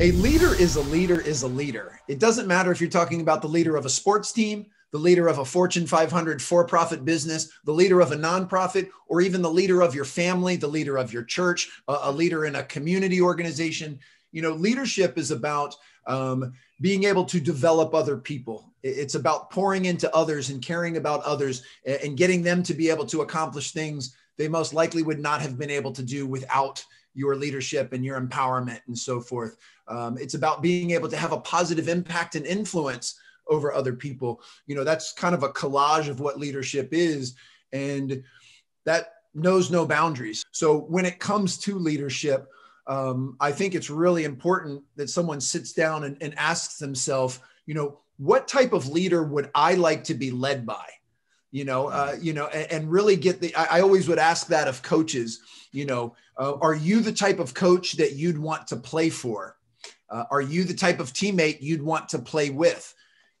A leader is a leader is a leader. It doesn't matter if you're talking about the leader of a sports team, the leader of a Fortune 500 for profit business, the leader of a nonprofit, or even the leader of your family, the leader of your church, a, leader in a community organization. You know, leadership is about um, being able to develop other people. It's about pouring into others and caring about others and getting them to be able to accomplish things they most likely would not have been able to do without your leadership and your empowerment and so forth. Um, it's about being able to have a positive impact and influence over other people. You know, that's kind of a collage of what leadership is. And that knows no boundaries. So when it comes to leadership, um, I think it's really important that someone sits down and, and asks themselves, you know, what type of leader would I like to be led by? You know, uh, you know, and, and, really get the. I, I, always would ask that of coaches. You know, uh, are you the type of coach that you'd want to play for? Uh, are you the type of teammate you'd want to play with?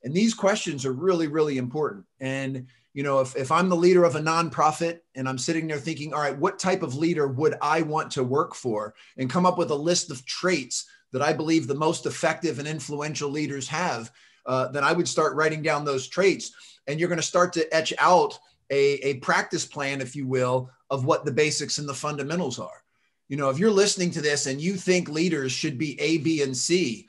And these questions are really, really important. And you know, if, if I'm the leader of a nonprofit and I'm sitting there thinking, all right, what type of leader would I want to work for? And come up with a list of traits that I believe the most effective and influential leaders have, uh, then I would start writing down those traits and you're going to start to etch out a, a practice plan, if you will, of what the basics and the fundamentals are. You know, if you're listening to this and you think leaders should be A, B, and C,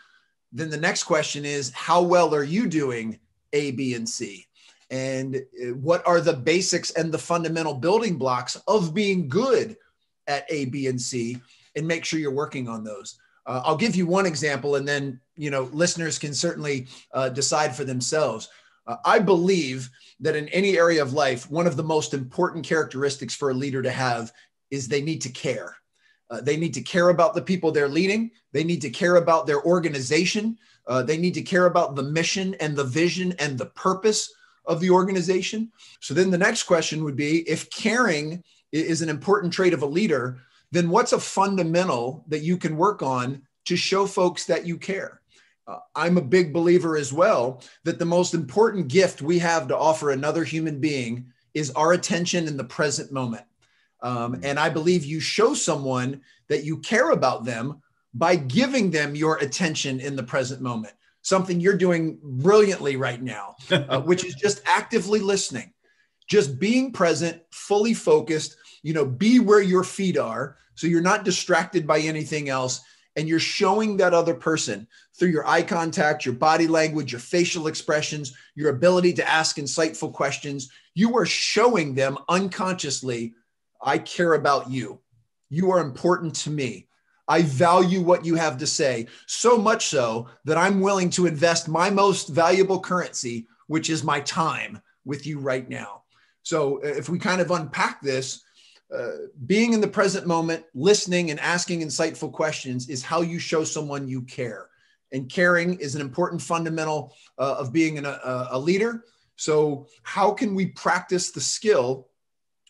then the next question is how well are you doing A, B, and C? And uh, what are the basics and the fundamental building blocks of being good at A, B, and C? And make sure you're working on those. Uh, I'll give you one example, and then you know listeners can certainly uh, decide for themselves. Uh, I believe that in any area of life, one of the most important characteristics for a leader to have is they need to care. Uh, they need to care about the people they're leading. They need to care about their organization. Uh, they need to care about the mission and the vision and the purpose of the organization. So then the next question would be if caring is an important trait of a leader, then what's a fundamental that you can work on to show folks that you care? uh, I'm a big believer as well that the most important gift we have to offer another human being is our attention in the present moment. Um, mm-hmm. and I believe you show someone that you care about them by giving them your attention in the present moment, something you're doing brilliantly right now, uh, which is just actively listening, just being present, fully focused, you know, be where your feet are. So you're not distracted by anything else and you're showing that other person through your eye contact, your body language, your facial expressions, your ability to ask insightful questions, you are showing them unconsciously, I care about you. You are important to me. I value what you have to say, so much so that I'm willing to invest my most valuable currency, which is my time, with you right now. So, uh, if we kind of unpack this, uh, being in the present moment, listening and asking insightful questions is how you show someone you care. And caring is an important fundamental uh, of being an, a, a leader. So, how can we practice the skill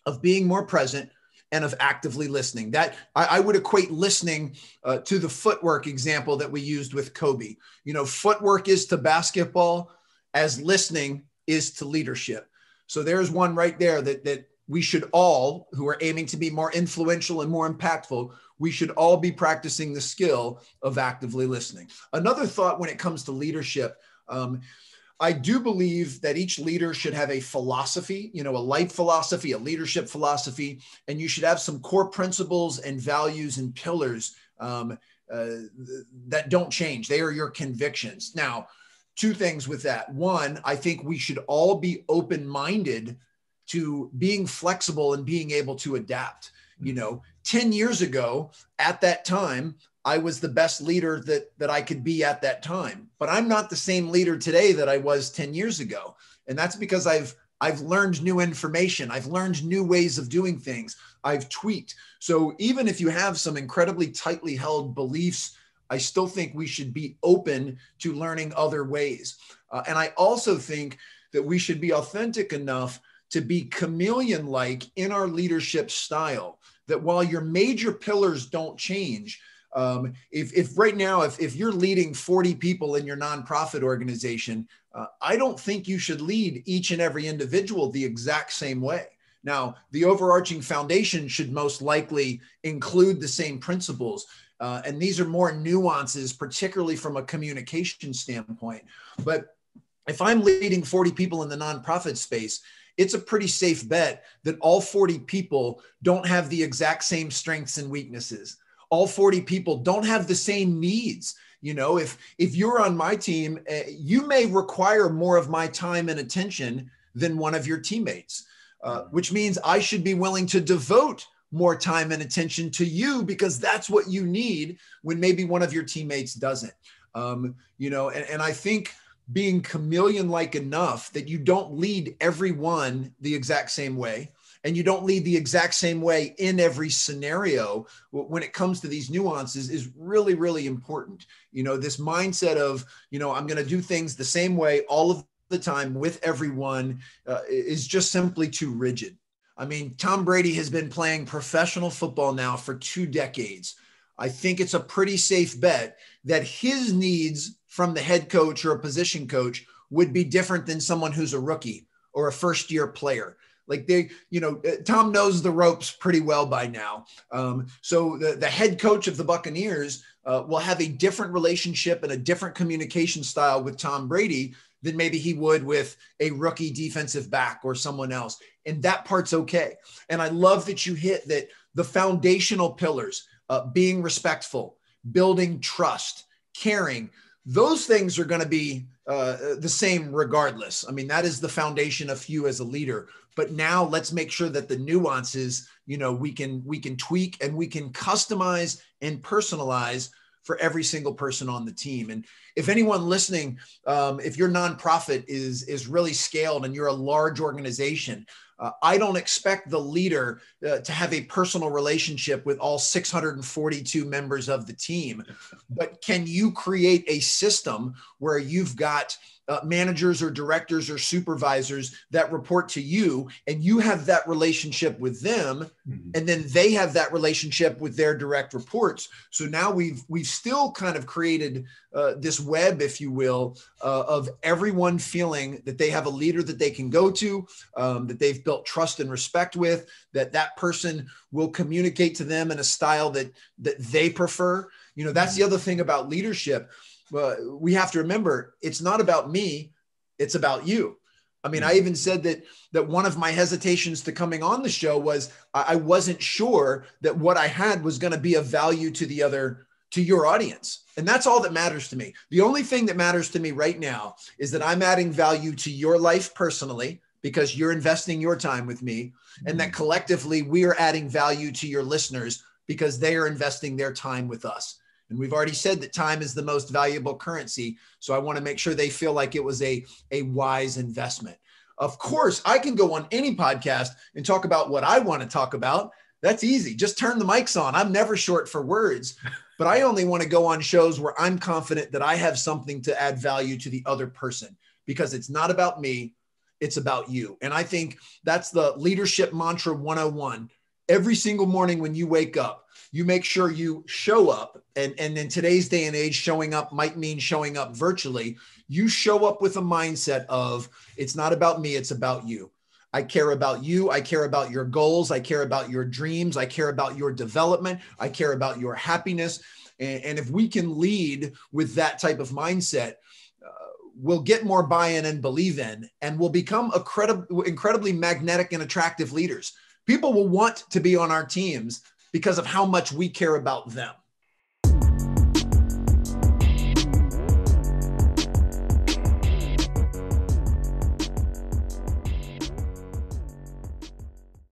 of being more present and of actively listening. That I, I would equate listening uh, to the footwork example that we used with Kobe. You know, footwork is to basketball as listening is to leadership. So there's one right there that that we should all, who are aiming to be more influential and more impactful, we should all be practicing the skill of actively listening. Another thought when it comes to leadership, um, I do believe that each leader should have a philosophy, you know, a life philosophy, a leadership philosophy, and you should have some core principles and values and pillars um, uh, that don't change. They are your convictions. Now, two things with that. One, I think we should all be open minded to being flexible and being able to adapt. You know, 10 years ago at that time, I was the best leader that that I could be at that time. But I'm not the same leader today that I was 10 years ago. And that's because I've I've learned new information. I've learned new ways of doing things. I've tweaked. So even if you have some incredibly tightly held beliefs, I still think we should be open to learning other ways. Uh, and I also think that we should be authentic enough to be chameleon like in our leadership style that while your major pillars don't change um, if, if right now if, if you're leading 40 people in your nonprofit organization uh, i don't think you should lead each and every individual the exact same way Now, the overarching foundation should most likely include the same principles. Uh, and these are more nuances, particularly from a communication standpoint. But if I'm leading 40 people in the nonprofit space, it's a pretty safe bet that all 40 people don't have the exact same strengths and weaknesses. All 40 people don't have the same needs. You know, if if you're on my team, uh, you may require more of my time and attention than one of your teammates, uh, which means I should be willing to devote more time and attention to you because that's what you need when maybe one of your teammates doesn't. Um, you know, and, and I think being chameleon like enough that you don't lead everyone the exact same way and you don't lead the exact same way in every scenario when it comes to these nuances is really really important. You know this mindset of you know i'm going to do things the same way all of the time with everyone uh, is just simply too rigid. I mean tom brady has been playing professional football now for two decades i think it's a pretty safe bet that his needs from the head coach or a position coach would be different than someone who's a rookie or a first year player. Like they, you know, uh, Tom knows the ropes pretty well by now. Um, so the, the head coach of the Buccaneers uh, will have a different relationship and a different communication style with Tom Brady than maybe he would with a rookie defensive back or someone else. And that part's okay. And I love that you hit that the foundational pillars, uh, being respectful, building trust, caring, those things are going to be uh, the same regardless. I mean, that is the foundation of you as a leader. But now let's make sure that the nuances, you know, we can we can tweak and we can customize and personalize for every single person on the team. And if anyone listening, um, if your nonprofit is is really scaled and you're a large organization, uh, I don't expect the leader uh, to have a personal relationship with all 642 members of the team. But can you create a system where you've got uh, managers or directors or supervisors that report to you and you have that relationship with them mm-hmm. and then they have that relationship with their direct reports so now we've we've still kind of created uh, this web if you will uh, of everyone feeling that they have a leader that they can go to um, that they've built trust and respect with that that person will communicate to them in a style that that they prefer you know that's the other thing about leadership well, we have to remember it's not about me, it's about you. I mean, I mm-hmm. even said that that one of my hesitations to coming on the show was I wasn't sure that what I had was going to be of value to the other to your audience. And that's all that matters to me. The only thing that matters to me right now is that I'm adding value to your life personally because you're investing your time with me and that mm-hmm. collectively we are adding value to your listeners because they are investing their time with us. And we've already said that time is the most valuable currency. So I want to make sure they feel like it was a, a wise investment. Of course, I can go on any podcast and talk about what I want to talk about. That's easy. Just turn the mics on. I'm never short for words, but I only want to go on shows where I'm confident that I have something to add value to the other person because it's not about me, it's about you. And I think that's the leadership mantra 101. Every single morning when you wake up, you make sure you show up and and in today's day and age showing up might mean showing up virtually you show up with a mindset of it's not about me it's about you I care about you. I care about your goals. I care about your dreams. I care about your development. I care about your happiness. And, and if we can lead with that type of mindset, we'll get more buy in and believe in, and we'll become incredibly magnetic and attractive leaders. People will want to be on our teams because of how much we care about them.